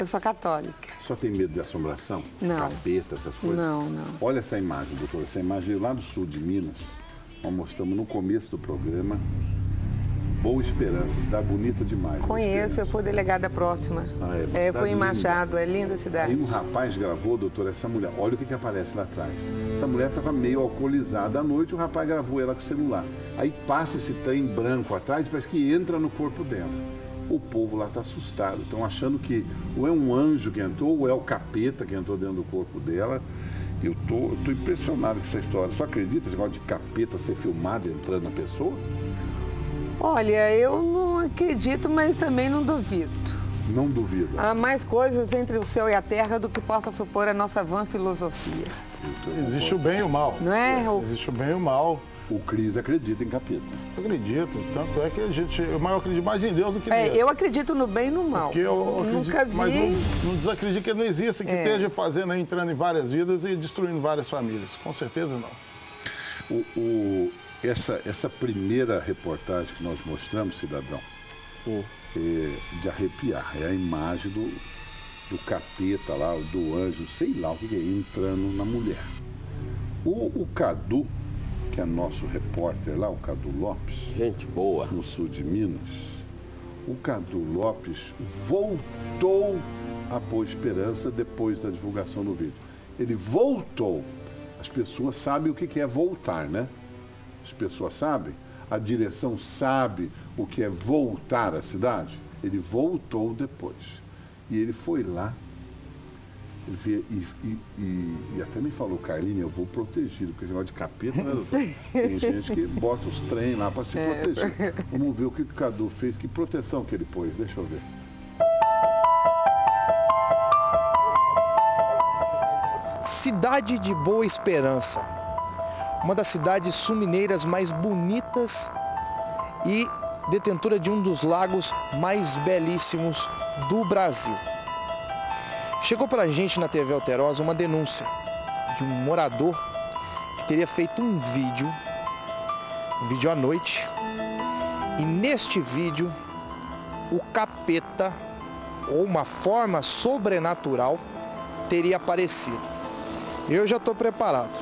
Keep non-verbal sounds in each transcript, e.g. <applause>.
Eu sou católica. Só tem medo de assombração? Não. Capeta, essas coisas? Não, não. Olha essa imagem, doutor. Essa imagem lá do sul de Minas. Nós mostramos no começo do programa. Boa Esperança, cidade bonita demais. Conheço, eu fui delegada próxima. Ah, é é, fui em. Machado, é linda a cidade. Aí um rapaz gravou, doutor, essa mulher. Olha o que, que aparece lá atrás. Essa mulher estava meio alcoolizada à noite, o rapaz gravou ela com o celular. Aí passa esse trem branco atrás, parece que entra no corpo dela. O povo lá está assustado, estão achando que ou é um anjo que entrou, ou é o capeta que entrou dentro do corpo dela. Eu tô, eu tô impressionado com essa história. Só acredita esse negócio de capeta ser filmado entrando na pessoa? Olha, eu não acredito, mas também não duvido. Não duvido. Há mais coisas entre o céu e a terra do que possa supor a nossa vã filosofia. Existe o bem e o mal. Não é? O- Existe o bem e o mal. O Cris acredita em capeta. Eu acredito. Tanto é que a gente. Eu mais acredito mais em Deus do que É, nele. eu acredito no bem e no mal. Porque eu acredito, Nunca vi. Mas não, não desacredito que ele não exista, que É. esteja fazendo, entrando em várias vidas e destruindo várias famílias. Com certeza não. O, o- essa, essa primeira reportagem que nós mostramos, cidadão, é de arrepiar. É a imagem do, do capeta lá, do anjo, sei lá o que que é, entrando na mulher. O, o Cadu, que é nosso repórter lá, o Cadu Lopes, Gente boa. no sul de Minas, o Cadu Lopes voltou a pôr esperança depois da divulgação do vídeo. Ele voltou. As pessoas sabem o que que é voltar, né? As pessoas sabem. A direção sabe o que é voltar à cidade. Ele voltou depois. E ele foi lá ver, e, e- e- e até me falou, Carlinhos, eu vou protegido, porque negócio de capeta, né, doutor? Tem gente que bota os trem lá para se proteger. Vamos ver o que o Cadu fez, que proteção que ele pôs, deixa eu ver. Cidade de Boa Esperança, uma das cidades sul-mineiras mais bonitas e detentora de um dos lagos mais belíssimos do Brasil. Chegou para a gente na TV Alterosa uma denúncia de um morador que teria feito um vídeo, um vídeo à noite, e neste vídeo o capeta ou uma forma sobrenatural teria aparecido. Eu já estou preparado.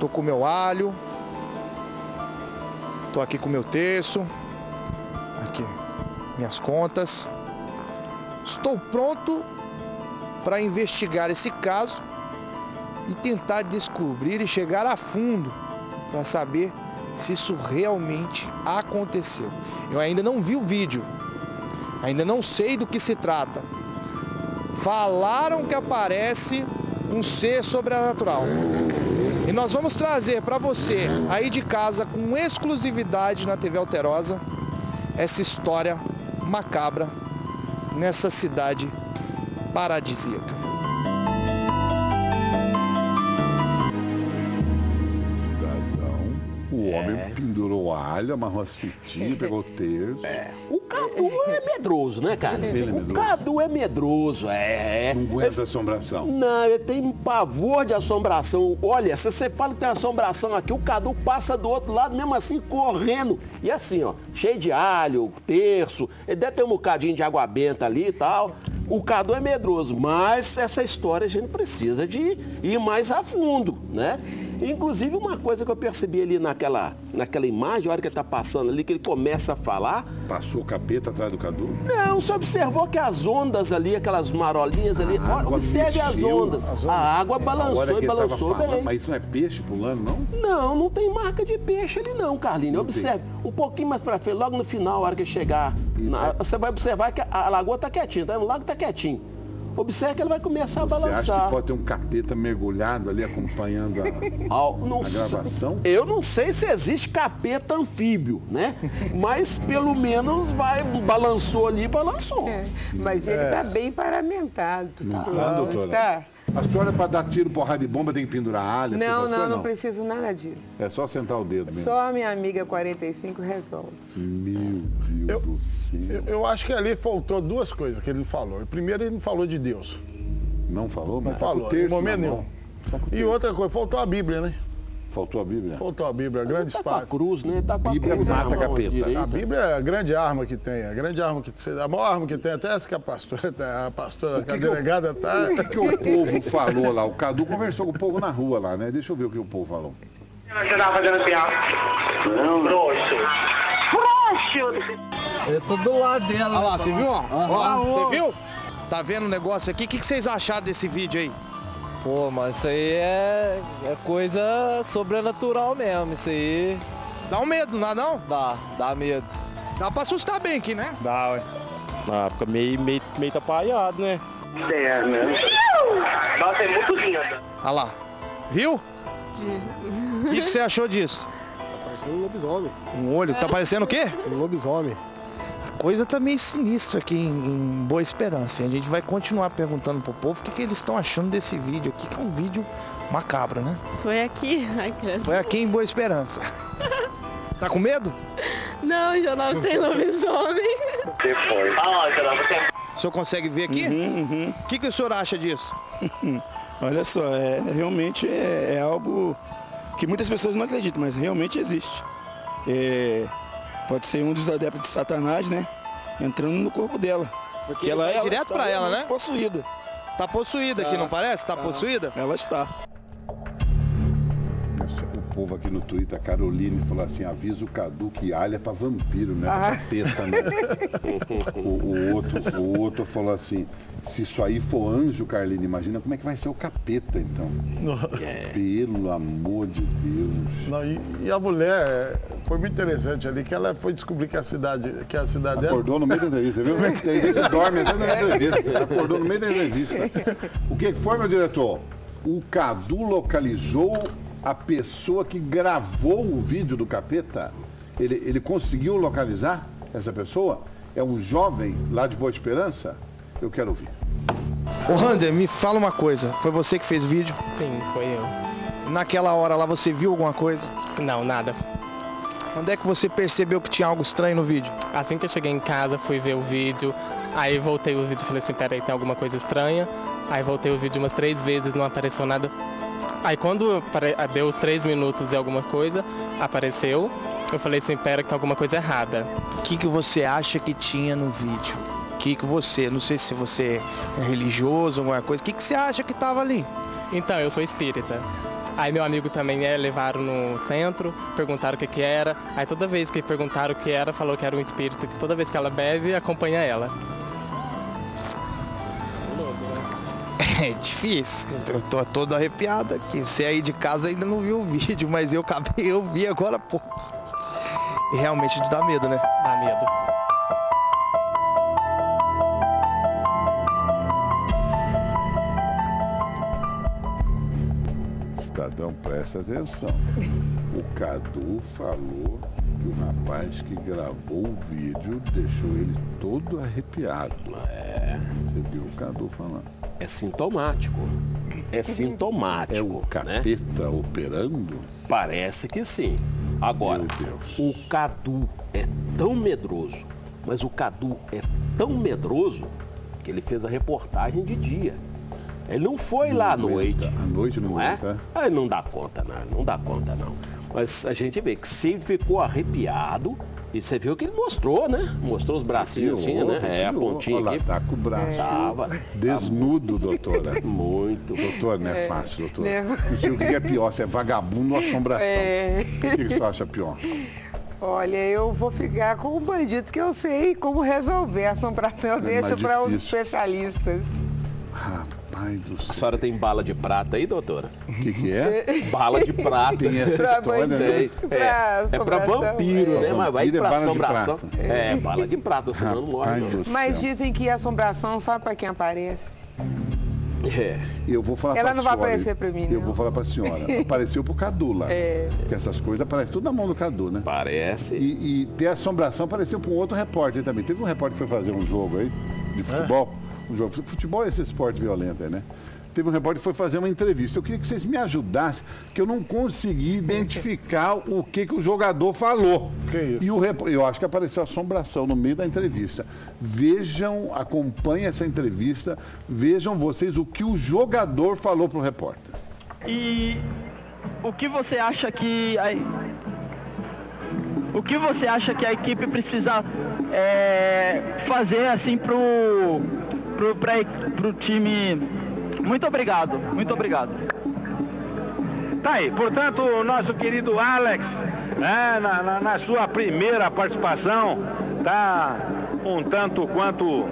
Tô com meu alho. Tô aqui com meu terço. Aqui, minhas contas. Estou pronto para investigar esse caso e tentar descobrir e chegar a fundo para saber se isso realmente aconteceu. Eu ainda não vi o vídeo. Ainda não sei do que se trata. Falaram que aparece um ser sobrenatural. E nós vamos trazer para você aí de casa com exclusividade na TV Alterosa essa história macabra nessa cidade paradisíaca. Cidadão, o homem pendurou a alha, amarrou as fitinhas, <laughs> pegou o terço. O Cadu é medroso, né, cara? Ele é o medroso. Cadu é medroso, é. Não aguenta assombração. Não, ele tem um pavor de assombração. Olha, se você fala que tem assombração aqui, o Cadu passa do outro lado, mesmo assim, correndo. E assim, ó, cheio de alho, terço, ele deve ter um bocadinho de água benta ali e tal. O Cadu é medroso, mas essa história a gente precisa de ir mais a fundo, né? Inclusive, uma coisa que eu percebi ali naquela, naquela imagem, a hora que ele tá passando ali, que ele começa a falar, Passou o capeta atrás do Cadu? não, você observou que as ondas ali, aquelas marolinhas ali, A olha, água observe as ondas. as ondas. A água A balançou que e balançou falando, bem. Mas isso não é peixe pulando, não? Não, não tem marca de peixe ali não, Carlinhos. Observe. Um pouquinho mais pra frente, logo no final, a hora que chegar, na- você vai observar que a, a lagoa tá quietinha, tá? O lago tá quietinho. Observe que ele vai começar a Você acha balançar. que pode ter um capeta mergulhado ali acompanhando a... Ao- não A sei- gravação? Eu não sei se existe capeta anfíbio, né? Mas pelo menos vai, balançou ali, balançou. É, mas ele está bem paramentado. Não tá, Não doutora? está? A senhora, para dar tiro, porrada de bomba, tem que pendurar a alha? Não, não, coisas? não preciso nada disso. É só sentar o dedo mesmo. Só a minha amiga 45 resolve. Meu Deus Eu- do céu. Eu, eu acho que ali faltou duas coisas que ele falou. Primeiro, ele não falou de Deus. Não falou? Não mas falou, em momento nenhum. E outra coisa, faltou a Bíblia, né? Faltou a Bíblia? Faltou a Bíblia, a grande Tá com a cruz, né? Tá com a Bíblia cruz mata capeta. direita. A Bíblia é a grande arma que tem, a grande arma que a maior arma que tem, até essa que a pastora, <laughs> a pastora, que a que eu- delegada tá. O que, que o <laughs> povo falou lá? O Cadu conversou com o povo na rua lá, né? Deixa eu ver o que o povo falou. Você tava fazendo piada. Frouxo. Frouxo. Eu tô do lado dela. Olha lá, você viu? ó? Ó, você viu? Tá vendo o negócio aqui? O que, que vocês acharam desse vídeo aí? Pô, mas isso aí é, é coisa sobrenatural mesmo. Isso aí Dá um medo, não dá não? dá, dá medo. Dá pra assustar bem aqui, né? Dá, ué. Ah, fica meio, meio, meio tapaiado, né? É, né? Nossa, é muito linda. Olha lá. Viu? O que, que você achou disso? Parecendo um lobisomem. Um olho. Tá parecendo o quê? Um lobisomem. A coisa tá meio sinistra aqui em, em Boa Esperança. E a gente vai continuar perguntando pro povo o que, que eles estão achando desse vídeo aqui, que é um vídeo macabro, né? Foi aqui? <laughs> Ai, credo. Foi aqui em Boa Esperança. Tá com medo? Não, já não tem lobisomem. Depois. Ah, Geraldo, você O senhor consegue ver aqui? O que, que o senhor acha disso? <laughs> Olha só, é, realmente é, é algo que muitas pessoas não acreditam, mas realmente existe. É, pode ser um dos adeptos de Satanás, né? Entrando no corpo dela. Porque ela, ela direto pra ela, né? Possuída. Tá possuída aqui, não parece? Tá possuída? Ela está. Povo aqui no Twitter, a Caroline, falou assim, avisa o Cadu que alha é pra vampiro, não é pra capeta, né? o, o outro, o outro falou assim, se isso aí for anjo, Carline, imagina como é que vai ser o capeta, então. Pelo amor de Deus. Não, e, e a mulher é, foi muito interessante ali, que ela foi descobrir que a cidade, que a cidade. Acordou no meio da entrevista, viu? Tem gente que dorme até na entrevista. <laughs> Acordou no meio da entrevista. O que foi, meu diretor? O Cadu localizou a pessoa que gravou o vídeo do capeta. Ele, ele conseguiu localizar essa pessoa? É um jovem lá de Boa Esperança? Eu quero ouvir. Ô, Rander, me fala uma coisa. Foi você que fez o vídeo? Sim, foi eu. Naquela hora lá você viu alguma coisa? Não, nada. Onde é que você percebeu que tinha algo estranho no vídeo? Assim que eu cheguei em casa, fui ver o vídeo. Aí voltei o vídeo e falei assim, peraí, tem alguma coisa estranha. Aí voltei o vídeo umas três vezes, não apareceu nada. Aí quando apare- deu os três minutos e alguma coisa, apareceu. Eu falei assim, pera que tem alguma coisa errada. O que, que você acha que tinha no vídeo? O que, que você, não sei se você é religioso, alguma coisa, o que, que você acha que tava ali? Então, eu sou espírita. Aí meu amigo também é, levaram no centro, perguntaram o que que era. Aí toda vez que perguntaram o que era, falou que era um espírito, que toda vez que ela bebe, acompanha ela. <laughs> É difícil. Eu tô todo arrepiado aqui. Você aí de casa ainda não viu o <laughs> vídeo, mas eu acabei, eu vi agora há pouco. E realmente dá medo, né? Dá medo. Cidadão, presta atenção. O Cadu falou que o rapaz que gravou o vídeo deixou ele todo arrepiado. É. Você viu o Cadu falando. É sintomático. É É sintomático. o né? capeta operando? Parece que sim. Agora, o Cadu é tão medroso, mas o Cadu é tão medroso que ele fez a reportagem de dia. Ele não foi lá à noite. À noite não não é? aguenta, Ah, ele não dá conta, não. Não dá conta, não. Mas a gente vê que se ficou arrepiado, e você viu que ele mostrou, né? Mostrou os bracinhos assim, né? É, a pontinha lá, aqui. tá com o braço Tava. desnudo, doutora. <laughs> Muito. Doutor, não é fácil, doutor. né? Não sei o que é pior, se é vagabundo ou assombração. É. O que você acha pior? Olha, eu vou ficar com o bandido que eu sei como resolver a assombração. Eu É deixo para os especialistas. Rapaz do A céu. senhora tem bala de prata aí, doutora? O que, que é? <laughs> Bala de prata. Tem essa Pra história, né? É, Pra é, é pra vampiro, é. né? Mas vai é pra bala de assombração. prata. É, bala de prata, senão não morre. Mas dizem que a assombração só para quem aparece. É. Eu vou falar Ela pra não vai senhora, aparecer pra mim, Eu não. vou falar pra senhora. Apareceu pro Cadu lá. É. Porque essas coisas aparecem tudo na mão do Cadu, né? Parece. E, e ter assombração apareceu para um outro repórter também. Teve um repórter que foi fazer um jogo aí, de futebol. Jogo. Futebol é esse esporte violento aí, né? Teve um repórter que foi fazer uma entrevista. Eu queria que vocês me ajudassem, que eu não consegui identificar o que, que o jogador falou. Que isso? E o rep... eu acho que apareceu assombração no meio da entrevista. Vejam, acompanhem essa entrevista, vejam vocês o que o jogador falou para o repórter. E o que você acha que a, o que você acha que a equipe precisa é, fazer assim pro pro, pra, pro time? Muito obrigado, muito obrigado. Tá aí, portanto, o nosso querido Alex, né, na, na, na sua primeira participação, tá um tanto quanto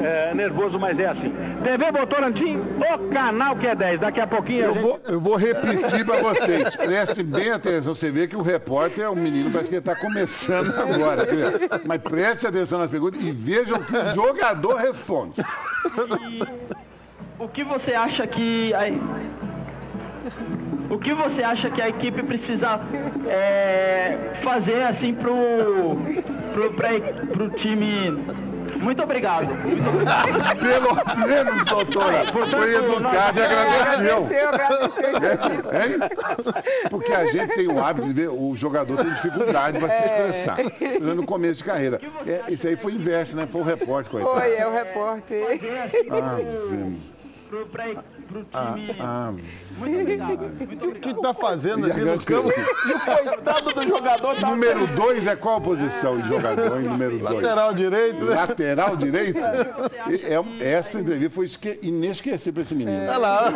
é, nervoso, mas é assim. TV Botorantim, o canal que é 10. Daqui a pouquinho a Eu gente... vou, eu vou repetir para vocês. Prestem bem atenção. Você vê que o repórter é um menino, parece que ele está começando agora. Mas preste atenção nas perguntas e vejam o que o jogador responde. O que você acha que a, o que você acha que a equipe precisa é, fazer assim pro pro, pra, pro time? Muito obrigado. Muito obrigado. Pelo menos, doutora, foi educado e agradeceu. É, hein? Porque a gente tem o hábito de ver, o jogador tem dificuldade para se expressar. No começo de carreira. É, isso aí foi inverso, né? Foi o repórter, coitado. Foi, é o repórter. Ah, pra, pro Ah, time. ah, Muito obrigado. <laughs> Muito O que tá fazendo aqui no campo? E o coitado do jogador tá... Número 2 é qual posição de jogador em número 2? Lateral direito, né? Lateral direito? <laughs> É- é- essa entrevista foi esque- inesquecível para esse menino. Olha lá.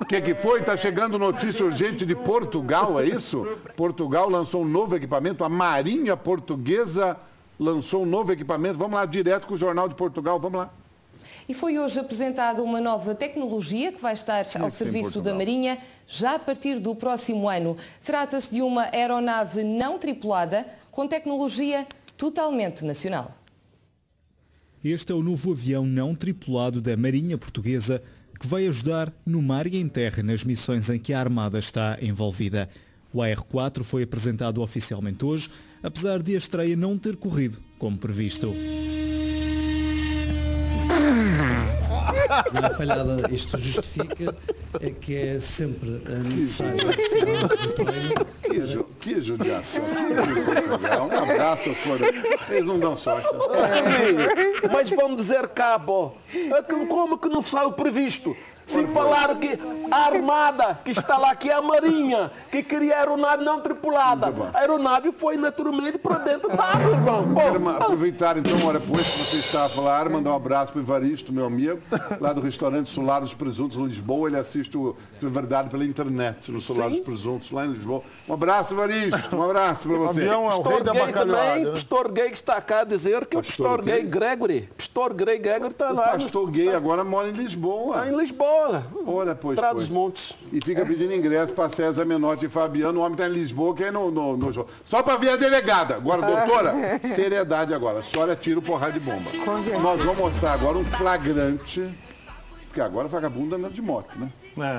O que, que foi? Está chegando notícia urgente de Portugal, é isso? Portugal lançou um novo equipamento, a Marinha Portuguesa lançou um novo equipamento. Vamos lá, direto com o Jornal de Portugal, vamos lá. E foi hoje apresentada uma nova tecnologia que vai estar ao em serviço da. Marinha já a partir do próximo ano. Trata-se de uma aeronave não tripulada com tecnologia totalmente nacional. Este é o novo avião não tripulado da Marinha Portuguesa que vai ajudar no mar e em terra nas missões em que a Armada está envolvida. O AR-4 foi apresentado oficialmente hoje, apesar de a estreia não ter corrido como previsto. Não é falhada. Isto justifica é que é sempre necessário Que, ju- que judiação. Um abraço, por... Eles não dão sorte. É, Mas vamos dizer, cabo, é como que não saiu previsto? Se falaram que a Armada, que está lá, que é a Marinha, que queria aeronave não tripulada. A aeronave foi naturalmente para dentro da água, irmão. Quero aproveitar então, hora pois, que você está a falar, mandar um abraço para o Evaristo, meu amigo, lá do restaurante Solar dos Presuntos, em Lisboa. Ele assiste o de verdade pela internet, no Solar Sim. dos Presuntos, lá em Lisboa. Um abraço, Evaristo. Um abraço para você. Pastor Gay também, Pastor Gay que está cá a dizer que Pastor o Pastor Gay? Gregory, Pastor Gay Gregory está O lá. pastor gay agora mora em Lisboa. Está em Lisboa. Ora, pois, Traz pois. os montes. E fica pedindo ingresso para César Menotti e Fabiano. O homem está em Lisboa, que é no, no, no jogo. Só para ver a delegada. Agora, doutora, <laughs> seriedade agora. A senhora tira o porrada de bomba. Nós vamos mostrar agora um flagrante. Porque agora vagabundo anda de moto, né?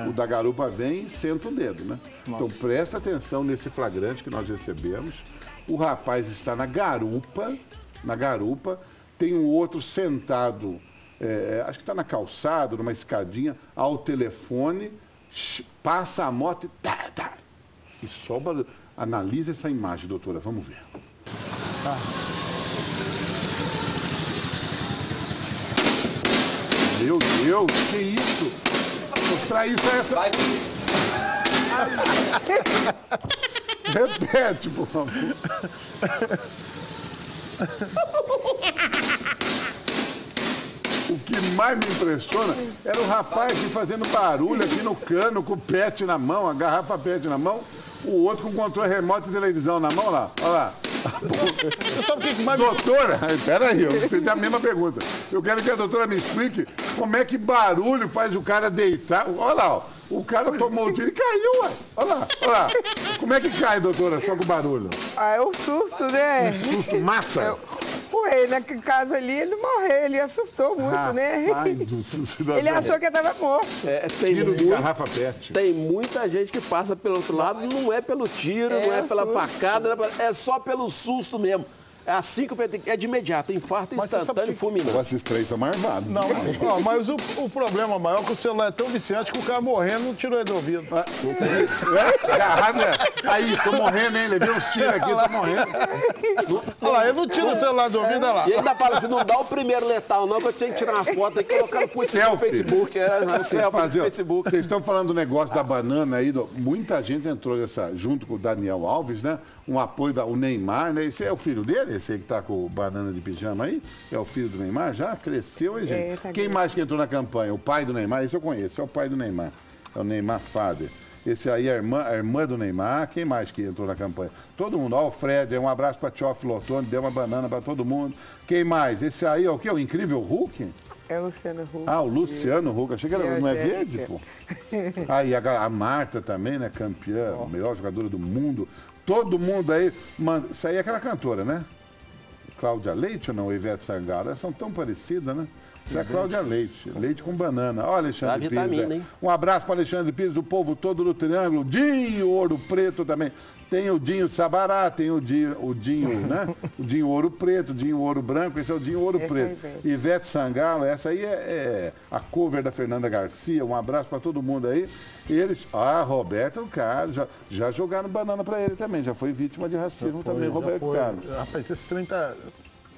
O da garupa vem e senta o dedo, né? Então presta atenção nesse flagrante que nós recebemos. O rapaz está na garupa, na garupa, tem um outro sentado, é, acho que está na calçada, numa escadinha, ao telefone, passa a moto e tá, tá. E só. Analisa essa imagem, doutora, vamos ver. Meu Deus, que isso? Mostrar isso a essa. Repete, por favor. <laughs> O que mais me impressiona era o rapaz aqui fazendo barulho aqui no cano, com o pet na mão, a garrafa pet na mão, o outro com o controle remoto de televisão na mão, lá, olha lá. <laughs> Doutora, <laughs> peraí, eu se é a mesma pergunta. Eu quero que a doutora me explique como é que barulho faz o cara deitar. Olha lá, ó, o cara tomou o tiro e caiu, ué. Olha lá, olha lá. Como é que cai, doutora, só com barulho? Ah, é o susto, né? O susto mata? Ué, naquele caso ali, ele morreu, ele assustou muito, né? Do <laughs> cidadão. Ele achou que estava morto. É, tem, Tiro de muito- garrafa pet. tem muita gente que passa pelo outro lado, não é pelo tiro, É não é pela susto. facada, é é só pelo susto mesmo. É assim que o PT é de imediato, infarto Mas você sabe instantâneo e fulminante. Esses três são marmados. Não, ó, mas o, o problema maior é que o celular é tão viciante que o cara morrendo não tirou ele do ouvido. É? Agarrado, é. Aí, tô morrendo, hein? Levei uns tiros aqui, tô morrendo. Olha lá, ele não tira o celular do ouvido, olha lá. E ainda fala assim, não dá o primeiro letal não, que eu tinha que tirar uma foto e colocar no Facebook. É, não, selfie fazer, no Facebook. Vocês estão falando do negócio da banana aí, do- muita gente entrou nessa, junto com o Daniel Alves, né? Um apoio da o Neymar, né? Esse é o filho dele, esse aí que tá com banana de pijama aí? É o filho do Neymar? Já cresceu, hein, gente? É, tá Quem grande. mais que entrou na campanha? O pai do Neymar, esse eu conheço, é o pai do Neymar. É o Neymar Fader. Esse aí é a irmã, a irmã do Neymar. Quem mais que entrou na campanha? Todo mundo. Ó, o Fred, um abraço pra Tioff Lotone, deu uma banana pra todo mundo. Quem mais? Esse aí é o quê? O incrível Hulk? É o Luciano Huck. Ah, o Luciano Huck. Achei que era, não é verde, pô. <laughs> Ah, e a, a Marta também, né? Campeã, melhor jogadora do mundo. Todo mundo aí. Manda... Isso aí é aquela cantora, né? Cláudia Leite ou não? Ivete Sangalo. Elas são tão parecidas, né? Isso é a Cláudia Leite. Leite com banana. Ó, Alexandre Dá Pires. vitamina, é. hein? Um abraço para Alexandre Pires, o povo todo do Triângulo. Dinho Ouro Preto também. Tem o Dinho Sabará, tem o Dinho, o Dinho, <laughs> né? O Dinho Ouro Preto, o Dinho Ouro Branco, esse é o Dinho Ouro Esse é Preto. Ivete. Ivete Sangalo, essa aí é, é a cover da Fernanda Garcia. Um abraço para todo mundo aí. Eles, ah, Roberto Carlos, já, já jogaram banana para ele também, já foi vítima de racismo Foi, também, Roberto foi. Carlos. Rapaz, esse trem tá.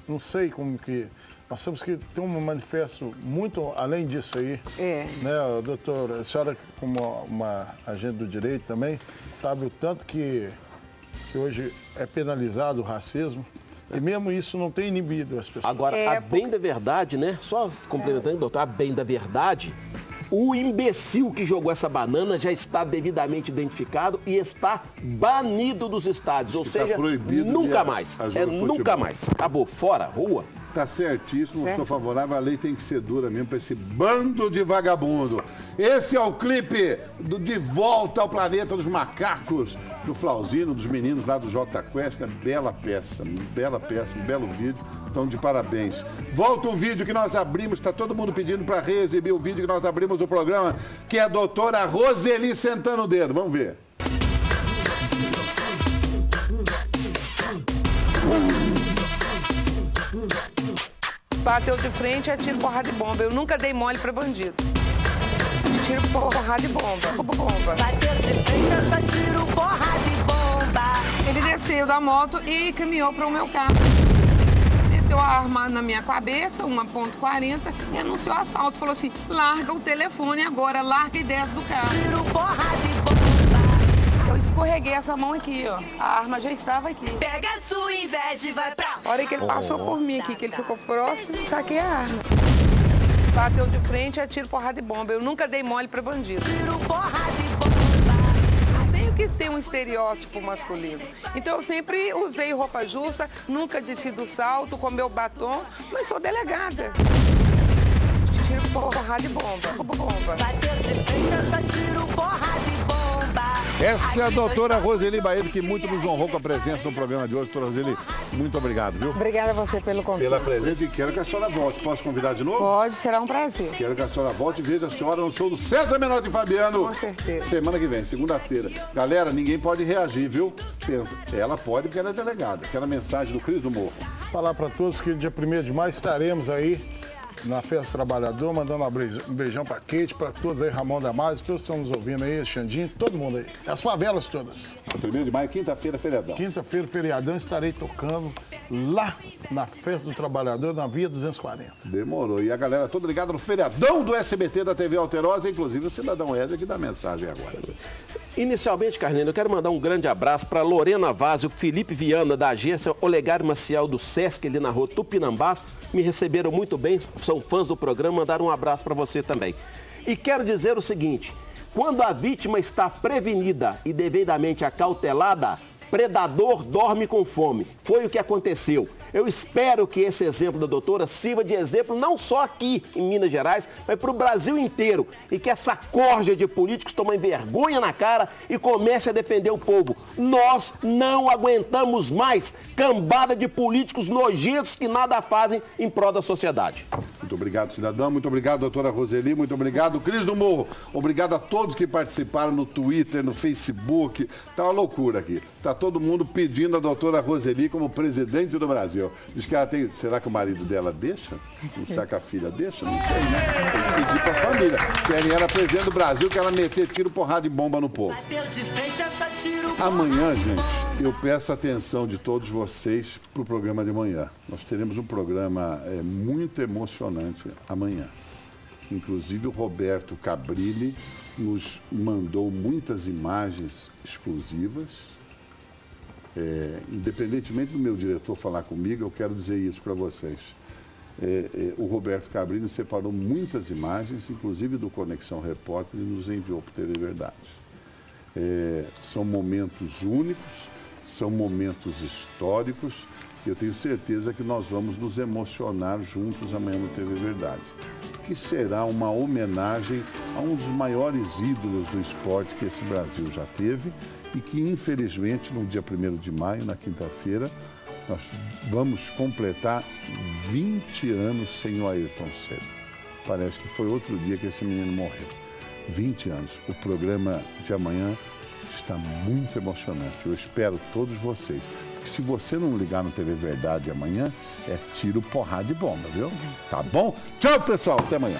Não sei como que. Nós temos que ter um manifesto muito além disso aí. É. Né, doutor? A senhora, como uma agente do direito também, sabe o tanto que, que hoje é penalizado o racismo. E mesmo isso não tem inibido as pessoas. Agora, É, a bem da verdade, né? Só complementando, doutor, a bem da verdade, o imbecil que jogou essa banana já está devidamente identificado e está banido dos estádios. Ou que tá seja, nunca mais. É nunca mais. Acabou. Fora, rua. Tá certíssimo, Certo. sou favorável, a lei tem que ser dura mesmo para esse bando de vagabundo. Esse é o clipe do De Volta ao Planeta dos Macacos, do Flauzino, dos meninos lá do J Quest, né? Bela peça, bela peça, um belo vídeo, então de parabéns. Volta o vídeo que nós abrimos, tá todo mundo pedindo para reexibir o vídeo que nós abrimos o programa, que é a doutora Roseli sentando o dedo, vamos ver. Bateu de frente, é tiro, porrada e bomba. Eu nunca dei mole pra bandido. Tiro, porrada e bomba. Bomba. Bateu de frente, eu só tiro porrada e bomba. Ele desceu da moto e caminhou para o meu carro. Meteu a arma na minha cabeça, uma ponto .40, e anunciou assalto. Falou assim, larga o telefone agora, larga e desce do carro. Tiro porrada e bomba. Eu escorreguei essa mão aqui, ó. A arma já estava aqui. Pega a sua inveja e vai pra A hora que ele passou por mim aqui, que ele ficou próximo, saquei a arma. Bateu de frente, é tiro, porrada e bomba. Eu nunca dei mole pra bandido. tiro porrada e bomba. Não tenho que ter um estereótipo masculino. Então eu sempre usei roupa justa, nunca desci do salto com meu batom, mas sou delegada. Tiro, porrada e bomba. Bomba. Bateu de frente, eu só tiro porrada e bomba. Essa é a doutora Roseli Baedo, que muito nos honrou com a presença no programa de hoje. Doutora Roseli, muito obrigado, viu? Obrigada a você pelo convite. Pela presença e quero que a senhora volte. Posso convidar de novo? Pode, será um prazer. Quero que a senhora volte e veja a senhora no show do César Menotti e Fabiano. Com certeza. Semana que vem, segunda-feira. Galera, ninguém pode reagir, viu? Pensa, ela pode porque ela é delegada. Aquela mensagem do Cris do Morro. Falar para todos que dia 1 de maio estaremos aí na Festa do Trabalhador, mandando um beijão- para Kate, para todos aí, Ramon Damasio, todos que estão nos ouvindo aí, Xandinho, todo mundo aí. As favelas todas. Primeiro de maio, quinta-feira, feriadão. Quinta-feira, feriadão, estarei tocando lá na Festa do Trabalhador, na Via 240. Demorou. E a galera toda ligada no feriadão do SBT da TV Alterosa, inclusive o cidadão Éder que dá mensagem agora. Inicialmente, Carlene, eu quero mandar um grande abraço para Lorena Vaz o Felipe Viana, da agência Olegário Maciel do Sesc, ali na rua Tupinambás. Me receberam muito bem, são fãs do programa, mandaram um abraço para você também. E quero dizer o seguinte: quando a vítima está prevenida e devidamente acautelada, predador dorme com fome. Foi o que aconteceu. Eu espero que esse exemplo da doutora sirva de exemplo não só aqui em Minas Gerais, mas para o Brasil inteiro. E que essa corja de políticos tomem vergonha na cara e comece a defender o povo. Nós não aguentamos mais cambada de políticos nojentos que nada fazem em prol da sociedade. Muito obrigado, cidadão. Muito obrigado, doutora Roseli. Muito obrigado, Cris do Morro. Obrigado a todos que participaram no Twitter, no Facebook. Tá uma loucura aqui. Tá todo mundo pedindo a doutora Roseli como presidente do Brasil. Diz que ela tem. Será que o marido dela deixa? Será que a filha deixa? Não sei, né? Tem que pedir família. Querem era presidente do Brasil, que ela meter tiro, porrada e bomba no povo. Bateu de frente, essa tiro Amanhã, gente, eu peço a atenção de todos vocês para o programa de amanhã. Nós teremos um programa é, muito emocionante amanhã. Inclusive o Roberto Cabrilli nos mandou muitas imagens exclusivas. É, independentemente do meu diretor falar comigo, eu quero dizer isso para vocês. É, é, o Roberto Cabrini separou muitas imagens, inclusive do Conexão Repórter, e nos enviou para TV Verdade. É, são momentos únicos, são momentos históricos, eu tenho certeza que nós vamos nos emocionar juntos amanhã no TV Verdade. Que será uma homenagem a um dos maiores ídolos do esporte que esse Brasil já teve e que, infelizmente, no dia 1 de maio, na quinta-feira, nós vamos completar 20 anos sem o Ayrton Senna. Parece que foi outro dia que esse menino morreu. 20 anos. O programa de amanhã está muito emocionante. Eu espero todos vocês. Porque se você não ligar no TV Verdade amanhã, é tiro, porrada e bomba, viu? Tá bom? Tchau, pessoal. Até amanhã.